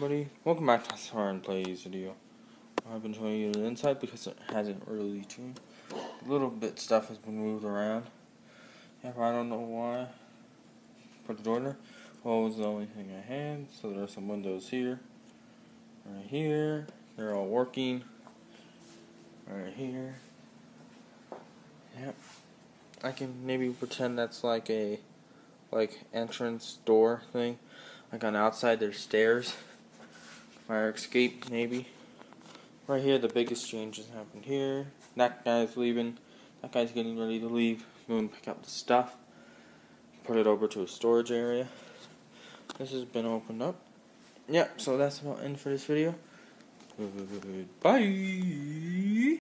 Everybody, welcome back to Soren Plays video. I've been showing you the inside because it hasn't really changed. A little bit stuff has been moved around. Yeah, I don't know why. Put the door there. Well, was the only thing I had. So there are some windows here. Right here. They're all working. Right here. Yep. I can maybe pretend that's like a like entrance door thing. Like on outside there's stairs. Fire escape maybe. Right here the biggest change has happened here. That guy's leaving. That guy's getting ready to leave. And pick up the stuff. Put it over to a storage area. This has been opened up. Yep, so that's about it for this video. Bye.